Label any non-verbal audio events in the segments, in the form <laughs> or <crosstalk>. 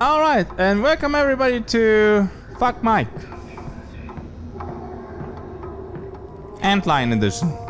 Alright, and welcome everybody to Fuck Mike. Antlion edition.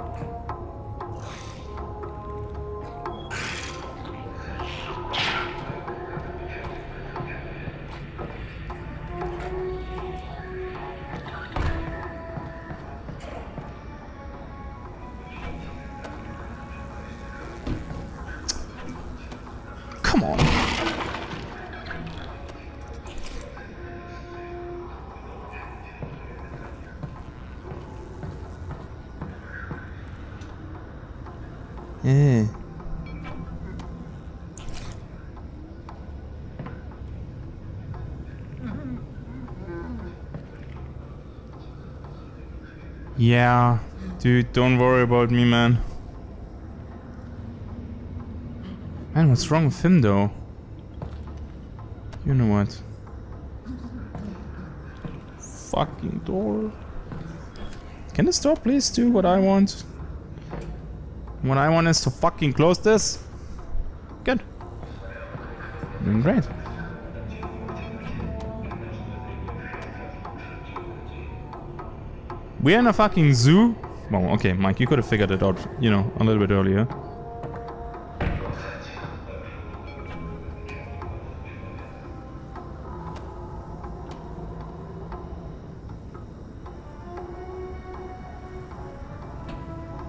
Yeah, dude, don't worry about me, man. Man, what's wrong with him, though? You know what? Fucking door. Can this door please do what I want? What I want is to fucking close this. Good. Doing great. We're in a fucking zoo. Well, okay, Mike, you could have figured it out, you know, a little bit earlier.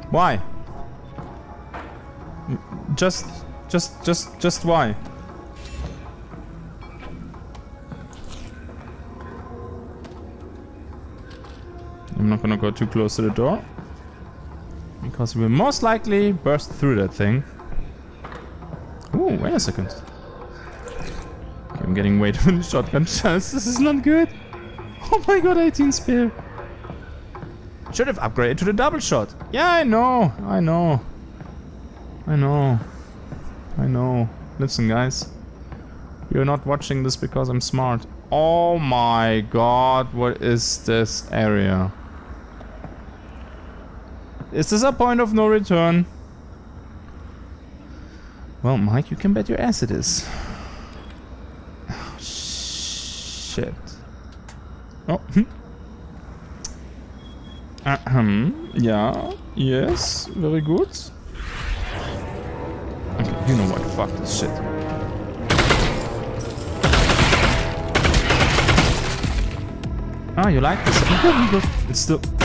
Why? Just, just, just, just why? Not gonna go too close to the door. Because we will most likely burst through that thing. Ooh, wait a second. Okay, I'm getting way too many shotgun shells. <laughs> This is not good. Oh my god, 18 spear. Should have upgraded to the double shot. Yeah, I know. I know. I know. I know. Listen, guys. You're not watching this because I'm smart. Oh my god, what is this area? Is this a point of no return? Well, Mike, you can bet your ass it is. Oh, shit. Oh. Ahem. Yeah. Yes. Very good. Okay, you know what? Fuck this shit. Ah, you like this? It's still...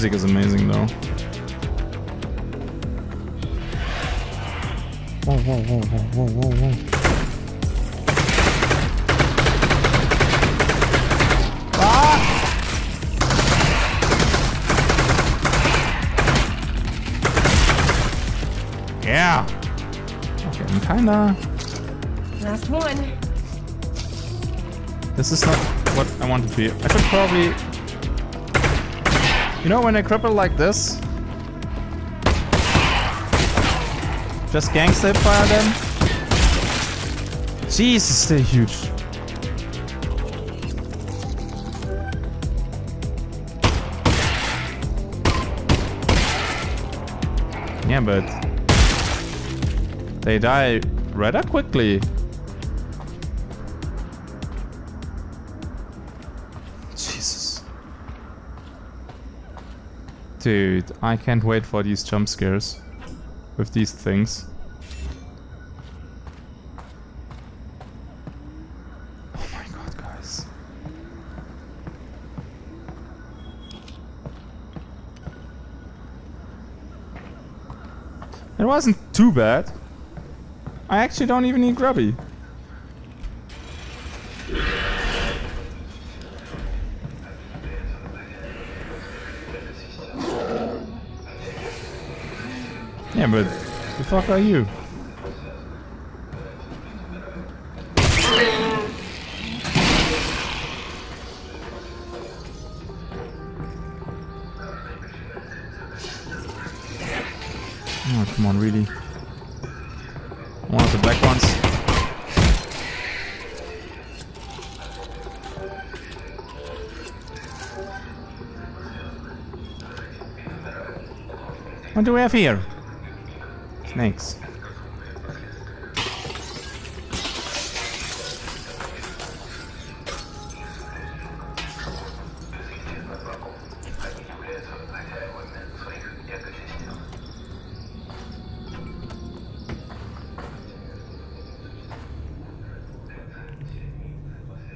Music is amazing though. Whoa, whoa, whoa, whoa, whoa, whoa, whoa. Yeah. Okay, I'm kinda. Last one. This is not what I want to be. I should probably. You know, when I cripple like this, just gangster fire them. Jesus, they're huge. Yeah, but they die rather quickly. Dude, I can't wait for these jump scares with these things. Oh my god, guys. It wasn't too bad. I actually don't even need grubby. Yeah, but the fuck are you? Oh, come on, really? One of the black ones. What do we have here? Snakes.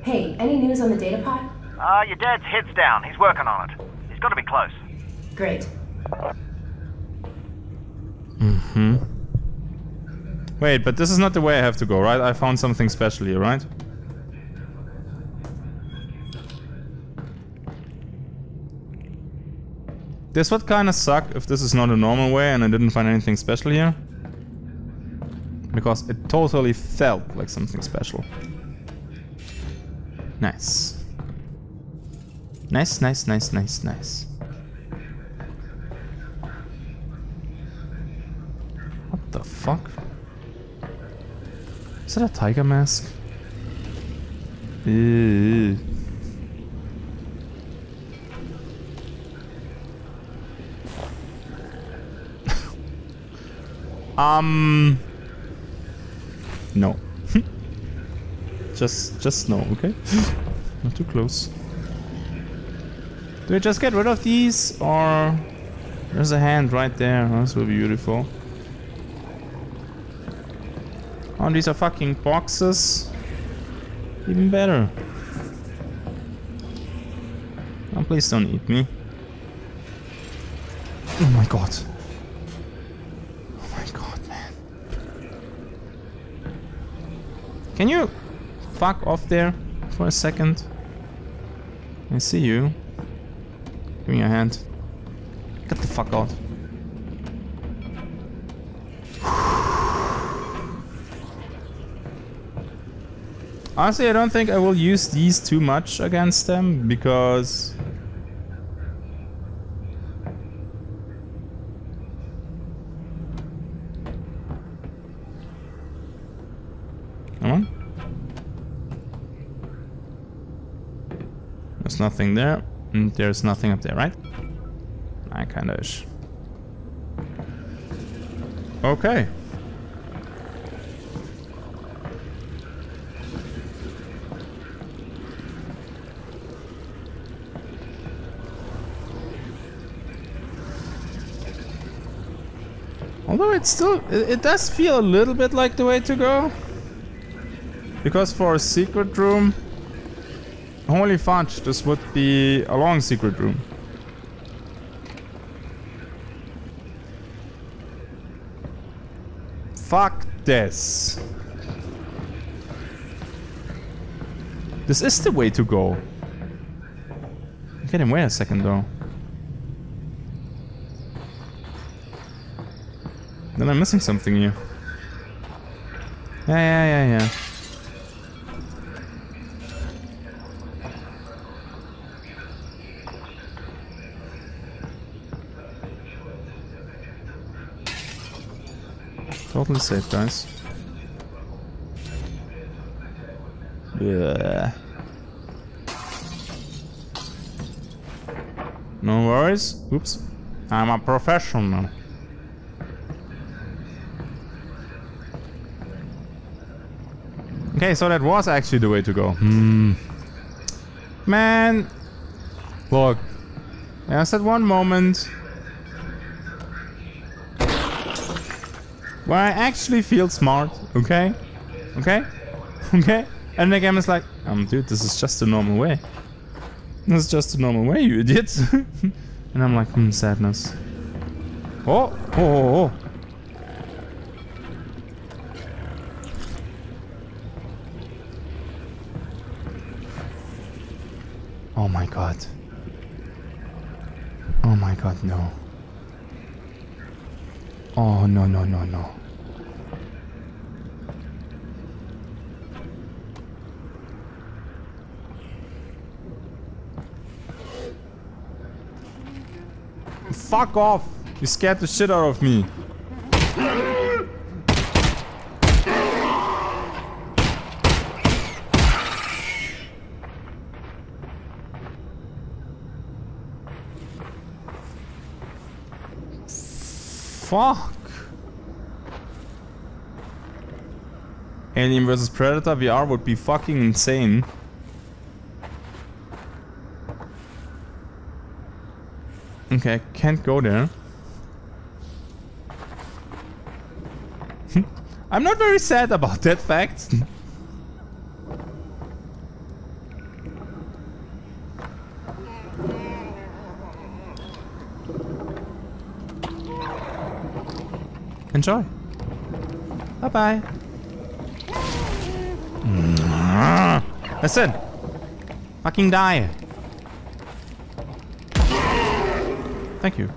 Hey, any news on the data pod? Uh, your dad's head's down. He's working on it. He's got to be close. Great. Hmm. Wait, but this is not the way I have to go, right? I found something special here, right? This would kinda suck if this is not a normal way and I didn't find anything special here. Because it totally felt like something special. Nice. Nice, nice, nice, nice, nice. What the fuck? Is that a tiger mask? <laughs> Um. No. <laughs> just, just no, okay? <laughs> Not too close. Do we just get rid of these, or there's a hand right there? This will beautiful. Oh, these are fucking boxes. Even better. Oh, please don't eat me. Oh my god. Oh my god, man. Can you fuck off there for a second? I see you. Give me your hand. Get the fuck out. Honestly, I don't think I will use these too much against them because... Come on. There's nothing there. And there's nothing up there, right? I kinda ish. Okay. Although it still, it, it does feel a little bit like the way to go. Because for a secret room, holy fudge, this would be a long secret room. Fuck this. This is the way to go. Okay, then wait a second though. Then I'm missing something here. Yeah, yeah, yeah, yeah. Totally safe, guys. Yeah. No worries. Oops. I'm a professional. Okay, so that was actually the way to go. Hmm. Man. Look. There's that one moment where I actually feel smart, okay? Okay? <laughs> Okay? And the game is like, um, dude, this is just a normal way. This is just a normal way, you idiot. <laughs> and I'm like, hmm, sadness. Oh, oh, oh, oh. God. Oh my god, no. Oh, no, no, no, no. Fuck off! You scared the shit out of me. Fuck. Alien vs Predator VR would be fucking insane. Okay, I can't go there. <laughs> I'm not very sad about that fact. Enjoy. Bye bye. Listen. Fucking die. Thank you.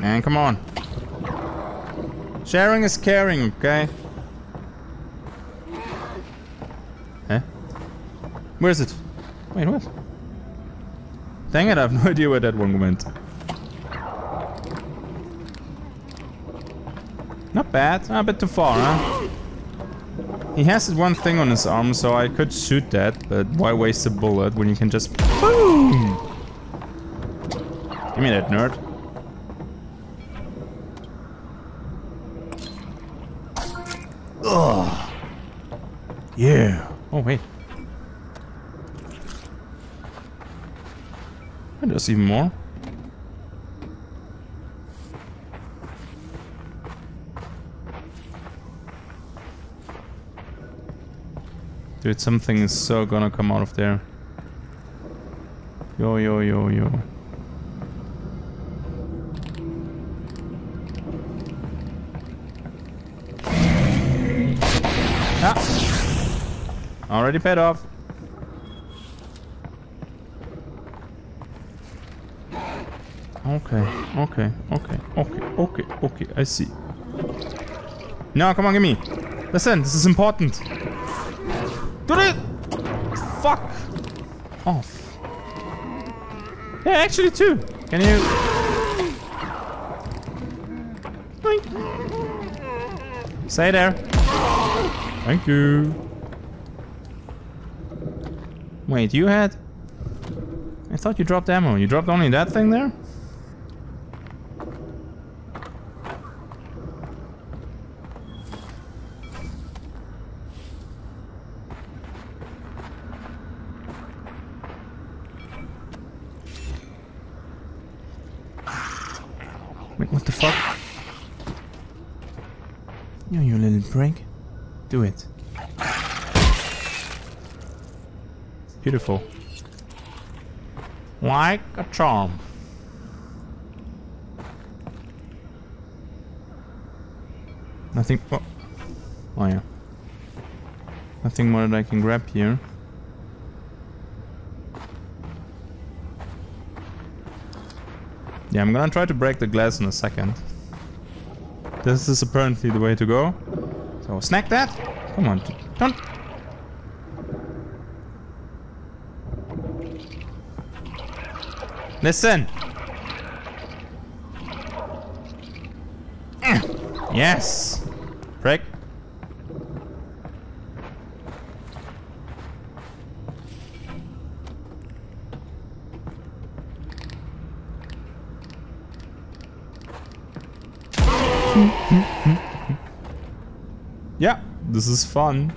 And come on. Sharing is caring, okay? Eh? Where is it? Wait, what? Dang it, I have no <laughs> idea where that one went. Not bad. Ah, a bit too far, huh? He has one thing on his arm, so I could shoot that, but why waste a bullet when you can just... Boom! Give me that, nerd. Ugh. Yeah. Oh, wait. There's even more. Dude, something is so gonna come out of there. Yo, yo, yo, yo. Ah! Already paid off. Okay, okay, okay, okay, okay, okay, I see. No, come on, give me. Listen, this is important. Do it! Fuck! Off. Yeah, actually two. Can you... Boink. Stay there. Thank you. Wait, you had... I thought you dropped ammo. You dropped only that thing there? Wait, what the fuck? You, you little prank. Do it. Beautiful. Like a charm. Nothing. Oh, oh yeah. Nothing more that I can grab here. Yeah, I'm gonna try to break the glass in a second. This is apparently the way to go. So snack that. Come on, don't. Listen. Mm. Yes. Prick. yeah, this is fun.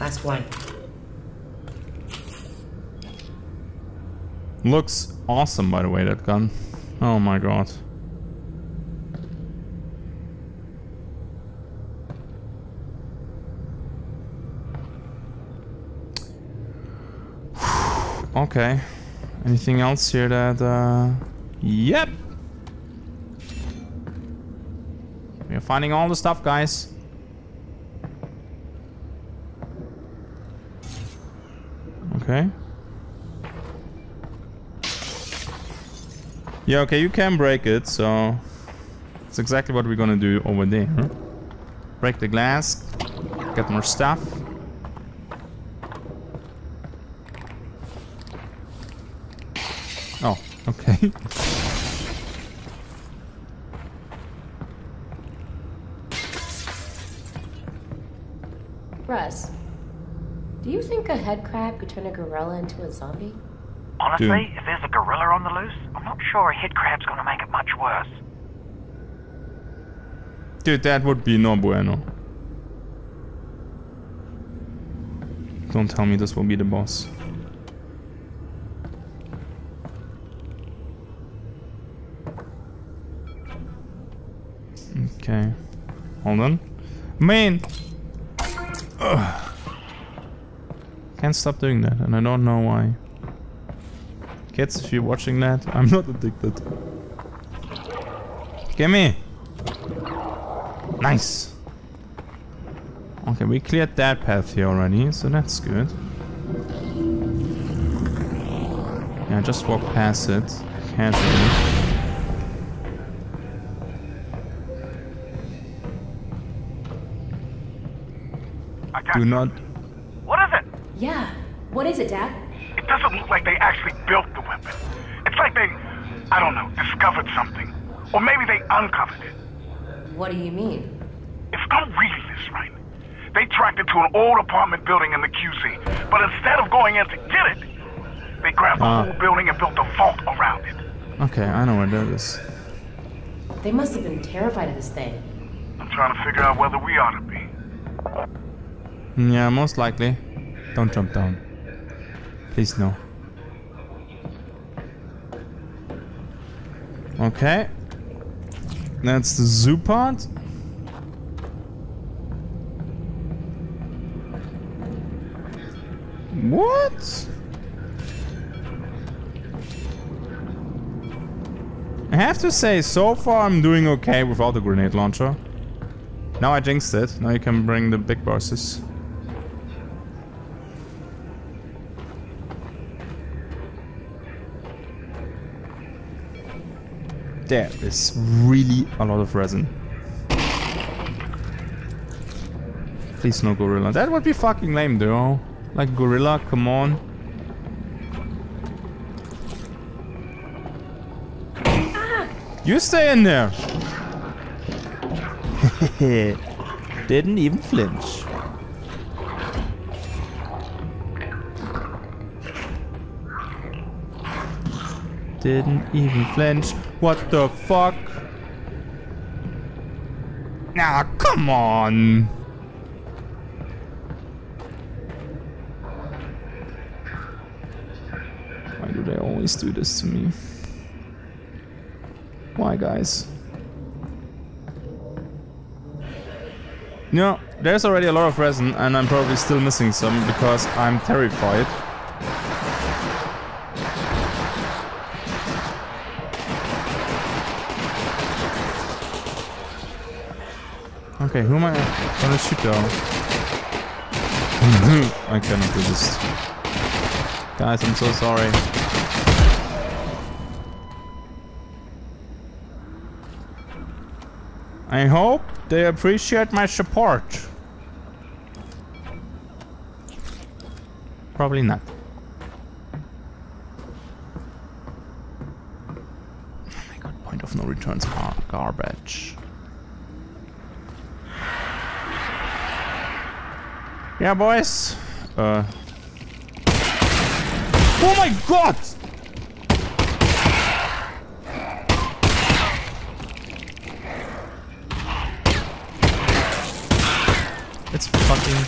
Last one. Looks awesome, by the way, that gun. Oh my god. <sighs> okay. Anything else here that, uh... Yep! Finding all the stuff, guys. Okay. Yeah, okay, you can break it, so... That's exactly what we're gonna do over there. Break the glass, get more stuff. Oh, <laughs> okay. Russ, do you think a head crab could turn a gorilla into a zombie? Honestly, Dude. if there's a gorilla on the loose, I'm not sure a head crab's gonna make it much worse. Dude, that would be no bueno. Don't tell me this will be the boss. Okay. Hold on. Man! Ugh. Can't stop doing that, and I don't know why. Kids, if you're watching that, <laughs> I'm not addicted. Gimme! Nice! Okay, we cleared that path here already, so that's good. Yeah, just walk past it casually. Do not. What is it? Yeah. What is it, Dad? It doesn't look like they actually built the weapon. It's like they, I don't know, discovered something. Or maybe they uncovered it. What do you mean? If I'm reading this right, they tracked it to an old apartment building in the QZ. But instead of going in to get it, they grabbed the Ah. whole building and built a vault around it. Okay, I know where that is. They must have been terrified of this thing. I'm trying to figure out whether we ought to be. Yeah, most likely. Don't jump down. Please no. Okay. That's the zoo part. What? I have to say, so far I'm doing okay without the grenade launcher. Now I jinxed it. Now you can bring the big bosses. There is really a lot of resin. Please no gorilla. That would be fucking lame though. Like gorilla, come on. You stay in there. <laughs> Didn't even flinch. Didn't even flinch. What the fuck? Nah, come on. Why do they always do this to me? Why, guys? No, there's already a lot of resin, and I'm probably still missing some because I'm terrified. Okay, who am I gonna shoot though? I cannot do this. Guys, I'm so sorry. I hope they appreciate my support. Probably not. Oh my god, point of no returns are garbage. Yeah, boys. Uh. Oh my god! It's fucking.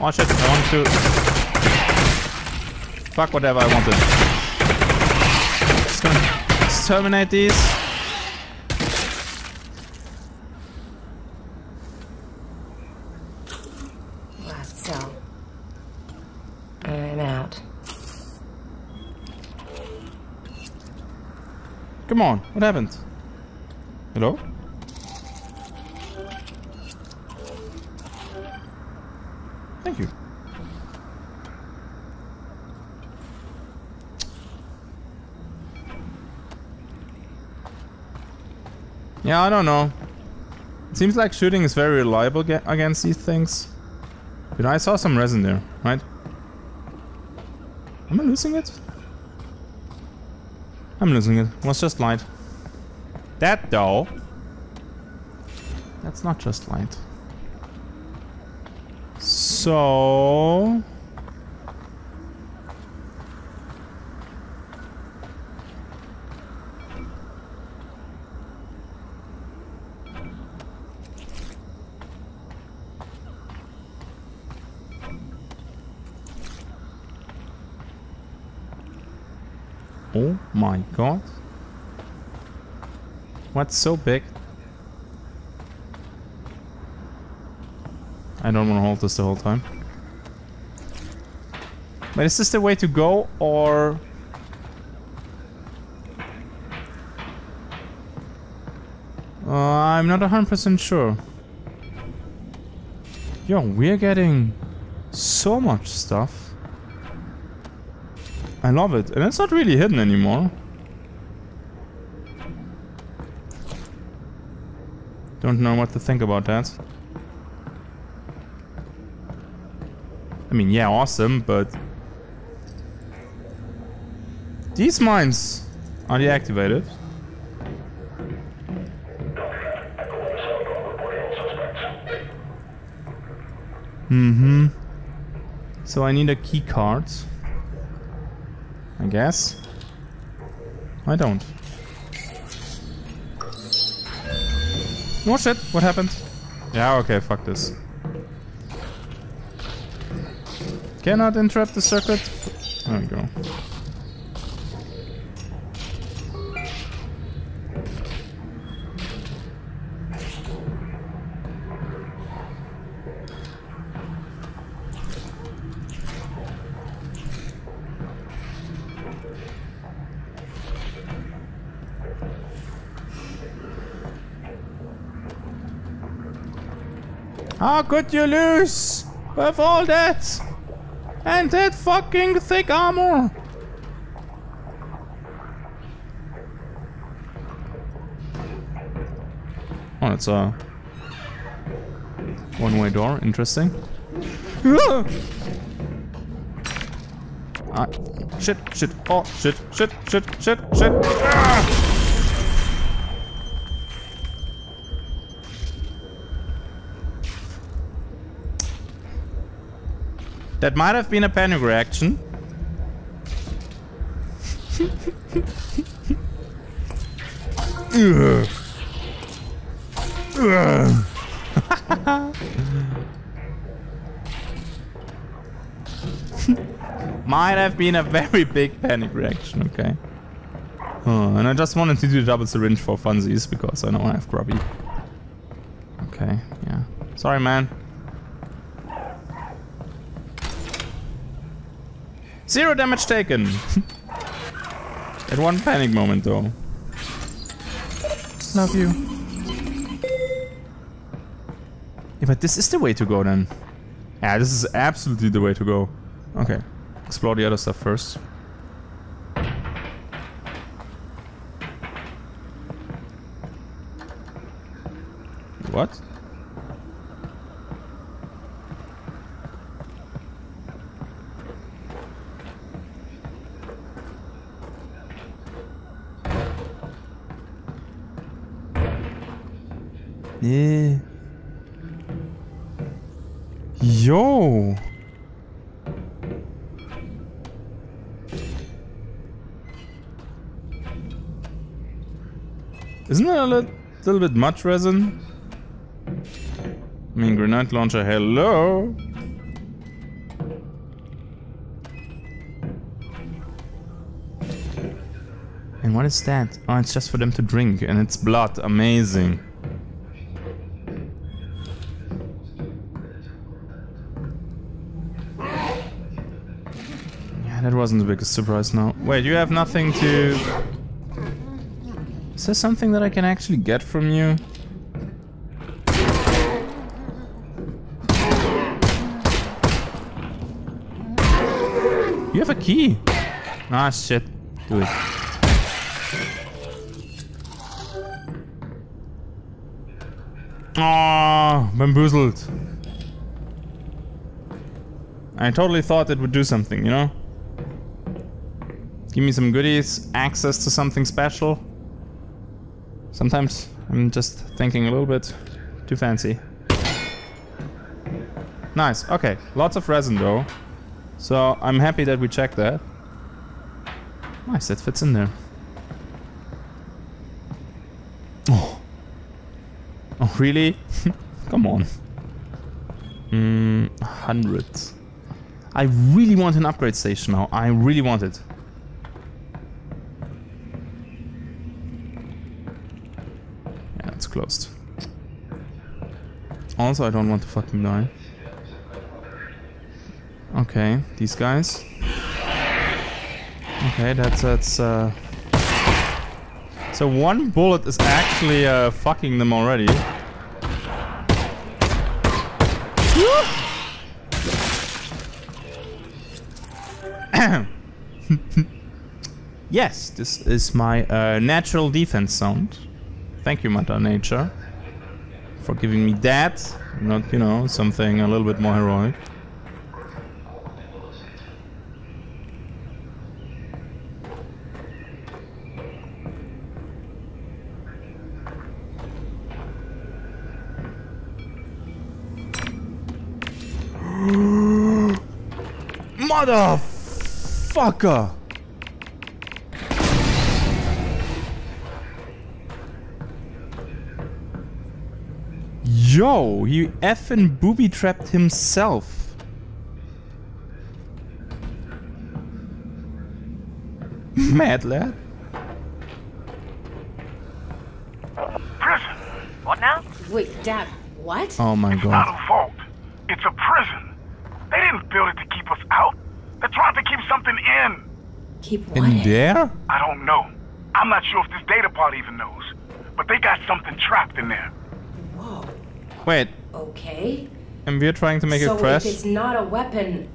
Oh shit, I want to. Fuck whatever I wanted. Just gonna exterminate these. Last cell. I'm out. Come on, what happened? Hello? Thank you. Yeah, I don't know. It seems like shooting is very reliable against these things. But I saw some resin there, right? Am I losing it? I'm losing it. It was just light. That though. That's not just light. So Oh my god. What's so big? I don't want to hold this the whole time. But is this the way to go or... Uh, I'm not 100% sure. Yo, we're getting so much stuff. I love it. And it's not really hidden anymore. Don't know what to think about that. I mean, yeah, awesome, but... These mines are deactivated. Mm-hmm. So I need a key card. I guess. I don't. Oh shit, what happened? Yeah, okay, fuck this. Cannot interrupt the circuit. There we go. How could you lose with all that? And that fucking thick armor. Oh, it's a one-way door. Interesting. Ah, shit, shit, oh, shit, shit, shit, shit, shit. Ah! That might have been a panic reaction. Ugh. <laughs> Ugh. might have been a very big panic reaction, okay. Oh, and I just wanted to do double syringe for funsies because I know I have grubby. Okay, yeah. Sorry, man. Zero damage taken. <laughs> At one panic moment, though. Love you. Yeah, but this is the way to go then. Yeah, this is absolutely the way to go. Okay. Explore the other stuff first. What? Yo. Isn't that a li little bit much resin? I mean, grenade launcher, hello? And what is that? Oh, it's just for them to drink, and it's blood. Amazing. Yeah, that wasn't the biggest surprise now. Wait, you have nothing to... Is there something that I can actually get from you? You have a key. Ah, shit. Do it. Oh, bamboozled. I totally thought it would do something, you know? Give me some goodies, access to something special. Sometimes I'm just thinking a little bit too fancy. Nice, okay. Lots of resin though. So I'm happy that we checked that. Nice, that fits in there. Oh. Oh, really? <laughs> Come on. Mm, 100. I really want an upgrade station now. I really want it. Yeah, it's closed. Also, I don't want to fucking die. Okay, these guys. Okay, that's that's uh So one bullet is actually uh fucking them already. <coughs> yes, this is my uh, natural defense sound. Thank you, Mother Nature, for giving me that. Not, you know, something a little bit more heroic. <gasps> Motherfucker! Yo, he effing booby trapped himself. Mad lad. Prison. What now? Wait, Dad, what? Oh my Not god. a vault. It's a prison. They didn't build it to keep us out. They're trying to keep something in. Keep what? In there? I don't know. I'm not sure if this data pod even knows. But they got something trapped in there. Whoa. Wait, Okay. and we're trying to make so it crash? if it's not a weapon,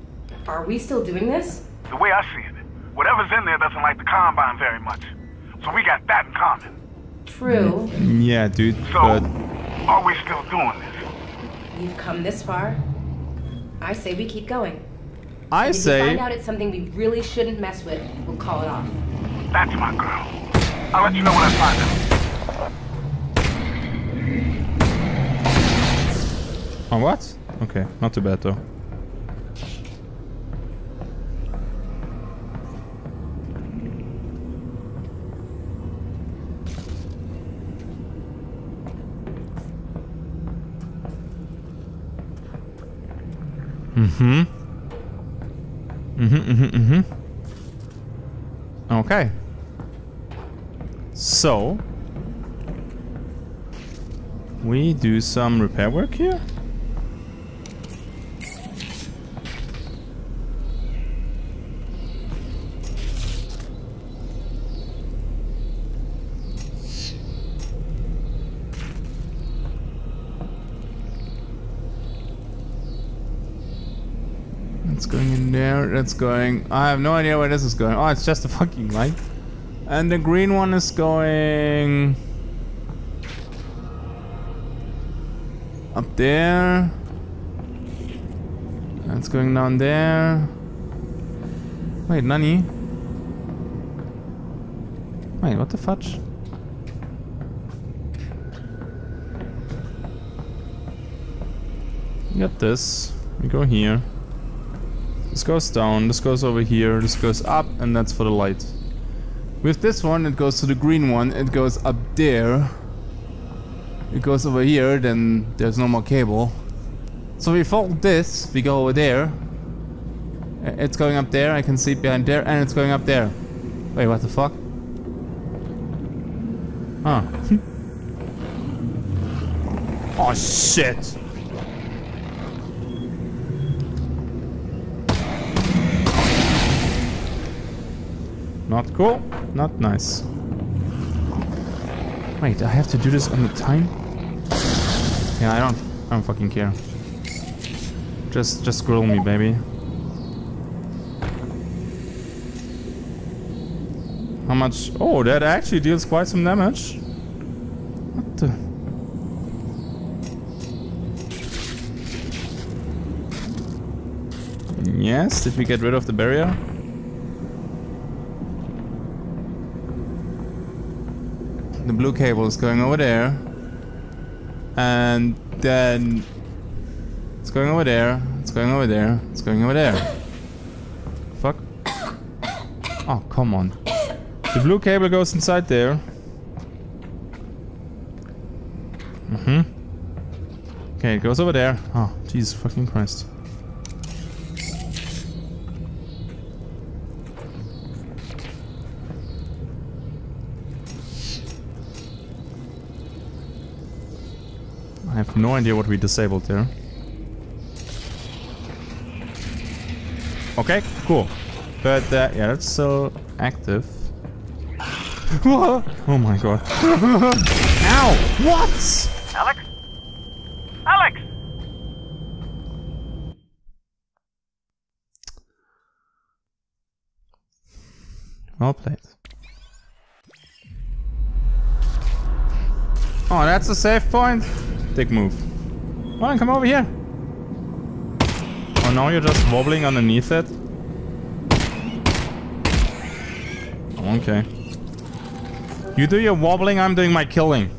are we still doing this? The way I see it, whatever's in there doesn't like the Combine very much. So we got that in common. True. Yeah, dude, So, but are we still doing this? We've come this far. I say we keep going. I say If we find out it's something we really shouldn't mess with, we'll call it off. That's my girl. I'll let you know when I find her. Oh, what? Okay, not too bad though. Mm-hmm. Mm-hmm, mm-hmm, mm-hmm. Okay. So, we do some repair work here? That's going there. Going. I have no idea where this is going. Oh, it's just a fucking light. And the green one is going up there. That's going down there. Wait, Nani? Wait, what the fudge? Got this. We go here. This goes down, this goes over here, this goes up, and that's for the light. With this one, it goes to the green one, it goes up there. It goes over here, then there's no more cable. So we fold this, we go over there. It's going up there, I can see behind there, and it's going up there. Wait, what the fuck? Huh. <laughs> oh shit! Not cool. Not nice. Wait, I have to do this on the time? Yeah, I don't I don't fucking care. Just just grill me, baby. How much? Oh, that actually deals quite some damage. What the? Yes, did we get rid of the barrier? Blue cable is going over there. And then it's going over there. It's going over there. It's going over there. Fuck. <coughs> Oh, come on. The blue cable goes inside there. Mm-hmm. Okay, it goes over there. Oh, Jesus fucking Christ. Have no idea what we disabled there. Okay, cool. But uh, yeah, that's still active. <laughs> oh my god. <laughs> Ow! What? Alyx? Alyx! Well played. Oh, that's a safe point? Dick move. Come on, come over here. Oh, now you're just wobbling underneath it? Oh, okay. You do your wobbling, I'm doing my killing.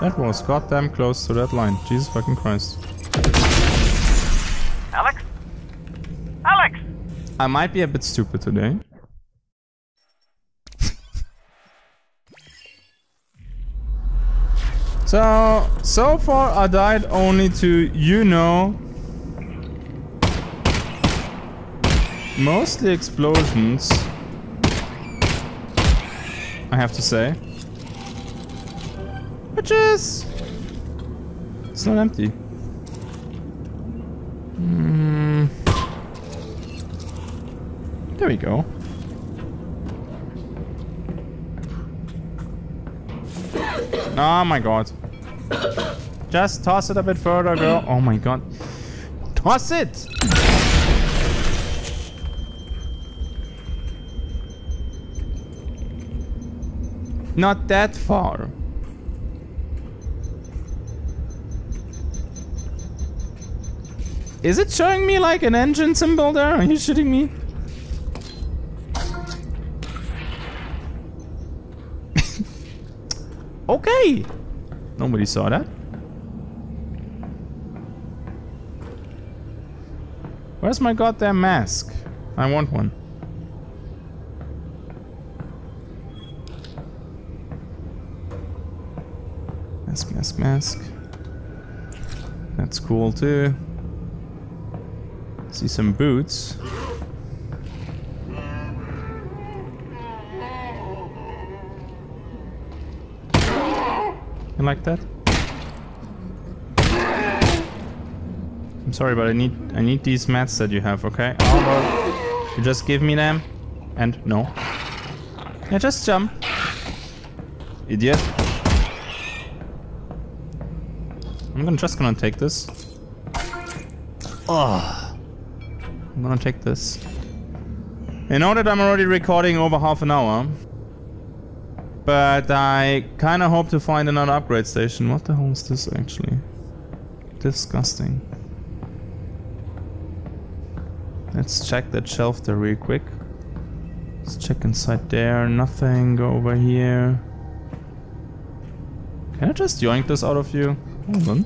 That was goddamn close to that line. Jesus fucking Christ. Alyx? Alyx! I might be a bit stupid today. So, so far I died only to, you know, mostly explosions. I have to say. Which is... It's not empty. Hmm. There we go. Oh my god. Just toss it a bit further, girl. Oh my god. Toss it! Not that far. Is it showing me like an engine symbol there? Are you shitting me? Okay. Nobody saw that. Where's my goddamn mask? I want one. Mask, mask, mask. That's cool too. See some boots. Like that? I'm sorry, but I need I need these mats that you have, okay? Oh, you just give me them, and no. Yeah, just jump, idiot. I'm gonna just gonna take this. Oh, I'm gonna take this. You know that I'm already recording over half an hour. But I kind of hope to find another upgrade station. What the hell is this actually? Disgusting. Let's check that shelf there real quick. Let's check inside there. Nothing. Go over here. Can I just yoink this out of you? Hold on.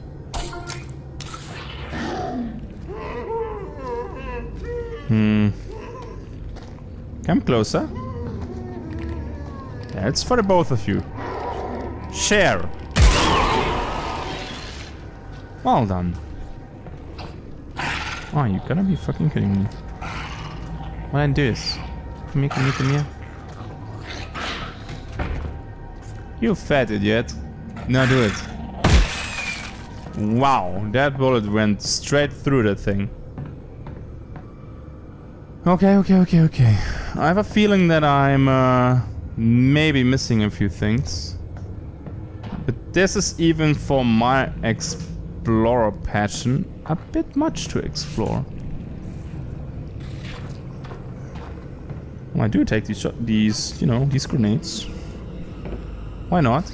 Hmm. Come closer. Yeah, it's for the both of you. Share. Well done. Oh, you gotta be fucking kidding me. What I do this? Come here, come here, come here. You fat idiot. Now do it. Wow, that bullet went straight through that thing. Okay, okay, okay, okay. I have a feeling that I'm uh, maybe missing a few things. But this is even for my explorer passion a bit much to explore. Well, I do take these, these, you know, these grenades. Why not?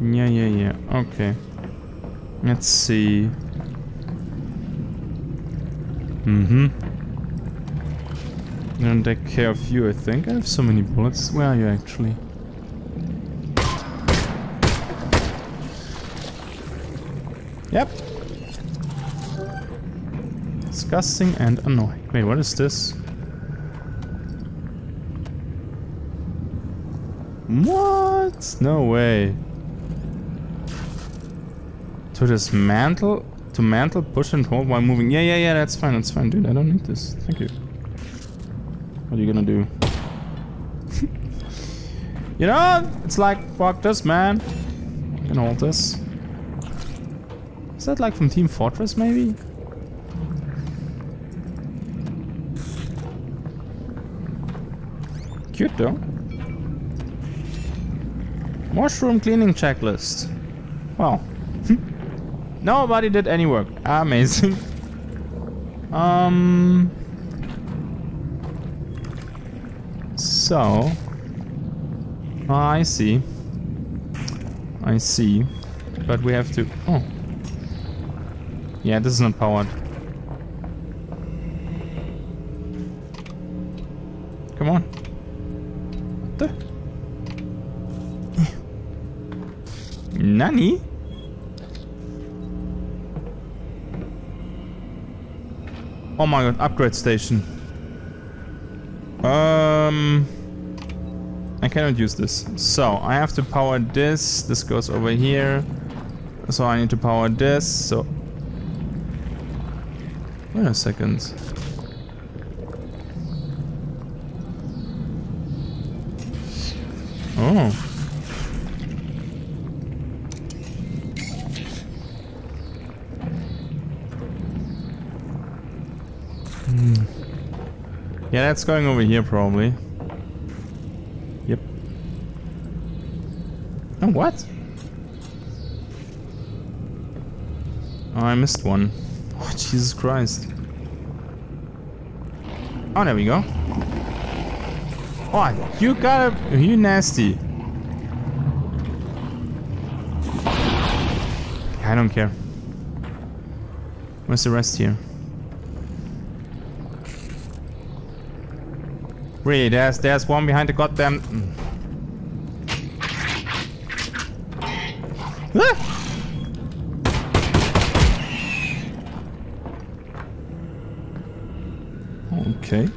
Yeah, yeah, yeah. Okay. Let's see. Mm-hmm. I don't take care of you, I think. I have so many bullets. Where are you actually? Yep. Disgusting and annoying. Wait, what is this? What? No way. To dismantle, to mantle, push and hold while moving. Yeah, yeah, yeah, that's fine, that's fine, dude. I don't need this. Thank you. What are you gonna do? <laughs> you know, it's like, fuck this, man. I can hold this. Is that like from Team Fortress, maybe? Cute, though. Mushroom cleaning checklist. Well, nobody did any work. Amazing. <laughs> um. So. I see. I see. But we have to. Oh. Yeah, this is not powered. Oh my god, upgrade station. Um... I cannot use this. So, I have to power this. This goes over here. So I need to power this. So... Wait a second. Oh. That's going over here probably. Yep. Oh, what? Oh, I missed one. Oh, Jesus Christ. Oh, there we go. Oh, you got. You nasty. I don't care. Where's the rest here? Really, there's there's one behind the goddamn. Ah! Okay.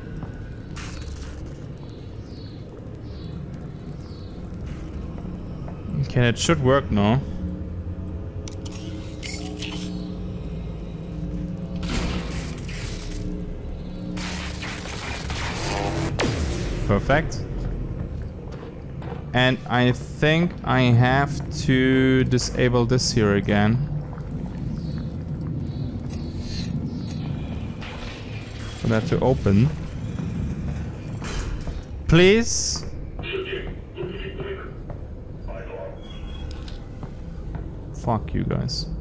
Okay, it should work now. Perfect. And I think I have to disable this here again. For that to open. Please? Fuck you guys.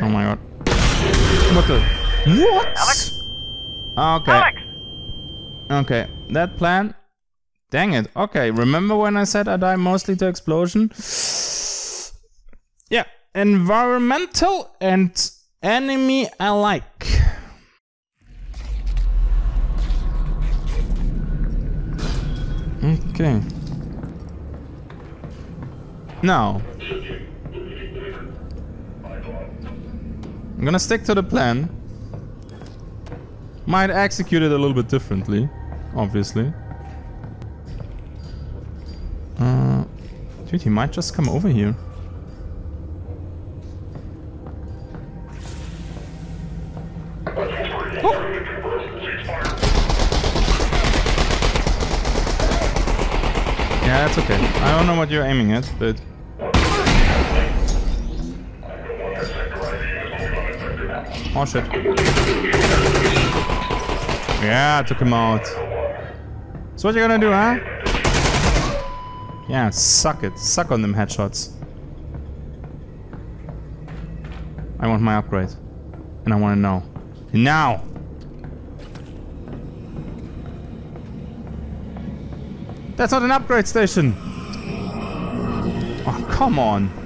Oh my god. What the? What? Alyx? Ah, okay. Alyx! Okay. That plan. Dang it. Okay. Remember when I said I die mostly to explosion? Yeah. Environmental and enemy alike. Okay. Now. I'm gonna stick to the plan. Might execute it a little bit differently, obviously. Uh, dude, he might just come over here. Yeah, that's okay. I don't know what you're aiming at, but... Oh shit. Yeah, I took him out. So what you gonna do, huh? Yeah, suck it. Suck on them headshots. I want my upgrade. And I wanna know. Now! That's not an upgrade station! Oh, come on.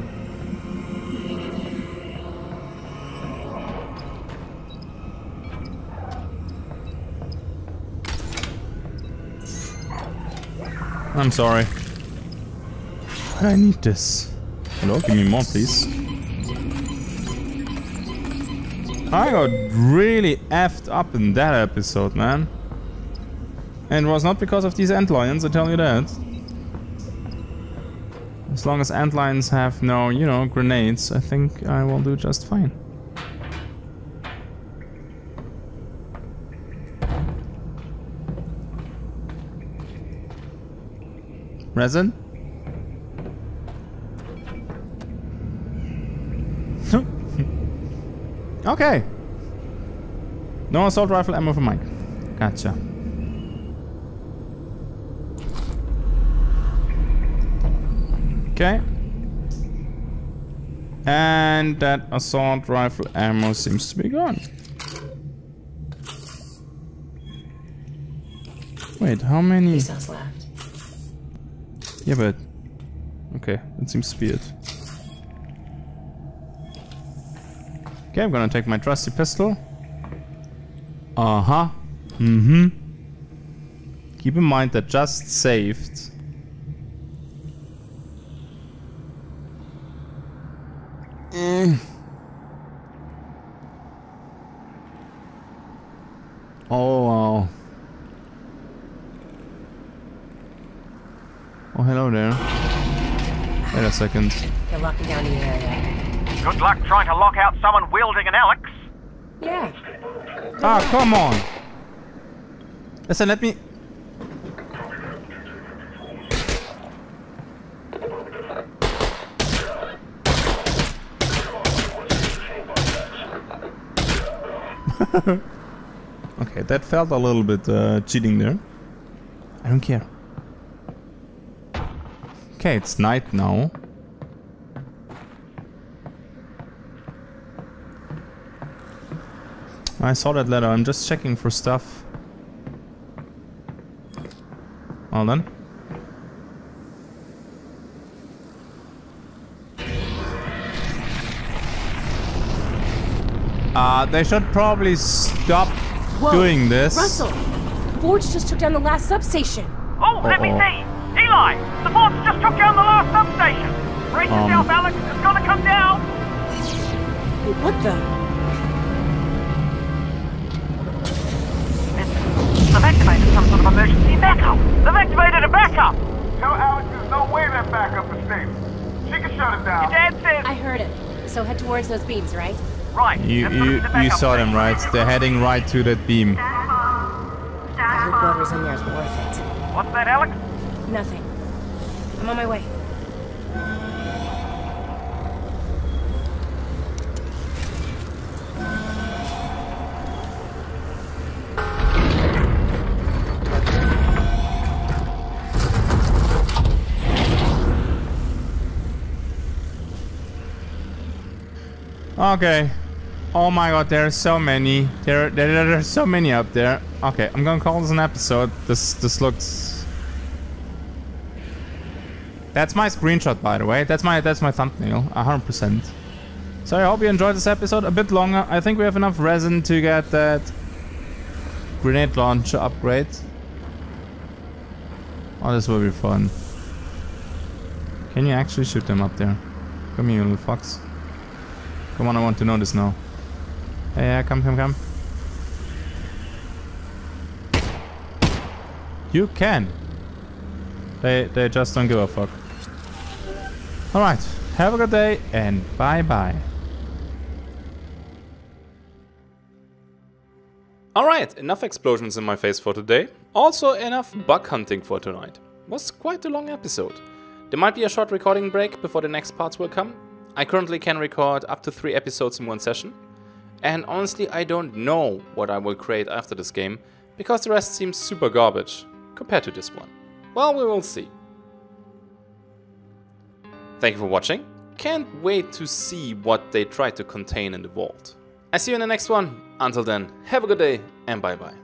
I'm sorry. I need this. Hello, give me more, please. I got really effed up in that episode, man. And it was not because of these antlions, I tell you that. As long as antlions have no, you know, grenades, I think I will do just fine. Resin? <laughs> okay. No assault rifle ammo for Mike. Gotcha. Okay. And that assault rifle ammo seems to be gone. Wait, how many? Cells left. Yeah, but... Okay, that seems to be it. Okay, I'm gonna take my trusty pistol. Uh-huh. Mm-hmm. Keep in mind that just saved. Eh. Oh, wow. Oh, hello there. Wait a second. They're locking down the area. Good luck trying to lock out someone wielding an Alex. Yeah. Ah, come on! Listen, let me... <laughs> okay, that felt a little bit uh, cheating there. I don't care. Okay, it's night now. I saw that letter. I'm just checking for stuff. Well done. Uh, they should probably stop Whoa, doing this. Russell! Forge just took down the last substation. Oh, let me Uh-oh. see. Eli, the boss just took down the last substation. Brace Um. yourself, Alyx. It's gonna come down. What the? Some sort of emergency backup. They've activated a backup. Tell Alyx there's no way that backup is stable. She can shut it down. Dad says. I heard it. So head towards those beams, right? Right. You that's gonna be you the you saw them right? They're heading right to that beam. I hope whoever's in there is worth it. What's that, Alyx? Nothing. I'm on my way. Okay. Oh my god, there are so many. There, there, there are so many up there. Okay, I'm gonna call this an episode. This, this looks. That's my screenshot, by the way. That's my, that's my thumbnail. hundred percent. So I hope you enjoyed this episode. A bit longer. I think we have enough resin to get that grenade launcher upgrade. Oh, this will be fun. Can you actually shoot them up there? Come here, little fox. Come on, I want to know this now. Yeah, come, come, come. You can. They, they just don't give a fuck. Alright, have a good day and bye-bye. Alright, enough explosions in my face for today. Also enough bug hunting for tonight. Was quite a long episode. There might be a short recording break before the next parts will come. I currently can record up to 3 episodes in one session. And honestly, I don't know what I will create after this game, because the rest seems super garbage compared to this one. Well, we will see. Thank you for watching. Can't wait to see what they try to contain in the vault. I see you in the next one. Until then, have a good day and bye bye.